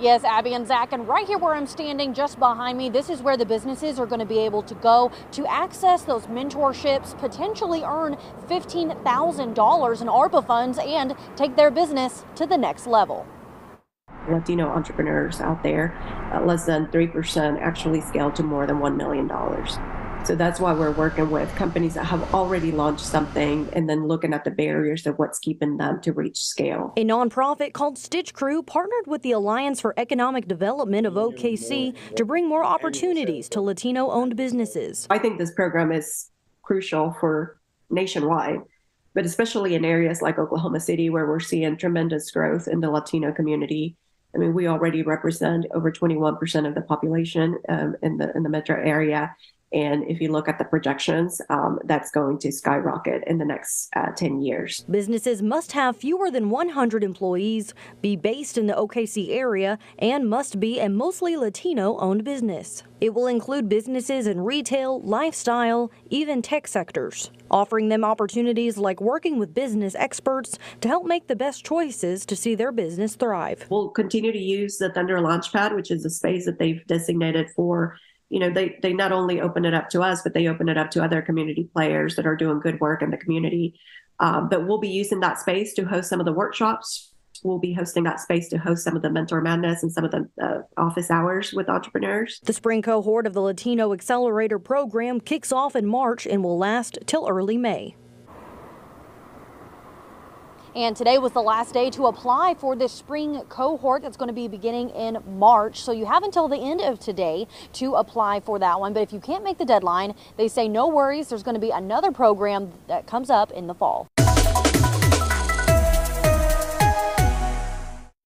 Yes, Abby and Zach, and right here where I'm standing, just behind me, this is where the businesses are going to be able to go to access those mentorships, potentially earn $15,000 in ARPA funds, and take their business to the next level. Latino entrepreneurs out there, uh, less than 3% actually scale to more than $1 million. So that's why we're working with companies that have already launched something and then looking at the barriers of what's keeping them to reach scale. A nonprofit called Stitch Crew partnered with the Alliance for Economic Development of OKC to bring more opportunities to Latino owned businesses. I think this program is crucial for nationwide, but especially in areas like Oklahoma City, where we're seeing tremendous growth in the Latino community. I mean, we already represent over 21% of the population um, in the in the metro area, and if you look at the projections, um, that's going to skyrocket in the next uh, 10 years. Businesses must have fewer than 100 employees, be based in the OKC area, and must be a mostly Latino owned business. It will include businesses in retail, lifestyle, even tech sectors, offering them opportunities like working with business experts to help make the best choices to see their business thrive. We'll continue to use the Thunder Launchpad, which is a space that they've designated for you know they they not only open it up to us but they open it up to other community players that are doing good work in the community. Um, but we'll be using that space to host some of the workshops. We'll be hosting that space to host some of the mentor madness and some of the uh, office hours with entrepreneurs. The spring cohort of the latino accelerator program kicks off in march and will last till early may and today was the last day to apply for this spring cohort that's going to be beginning in March. So you have until the end of today to apply for that one. But if you can't make the deadline, they say no worries. There's going to be another program that comes up in the fall.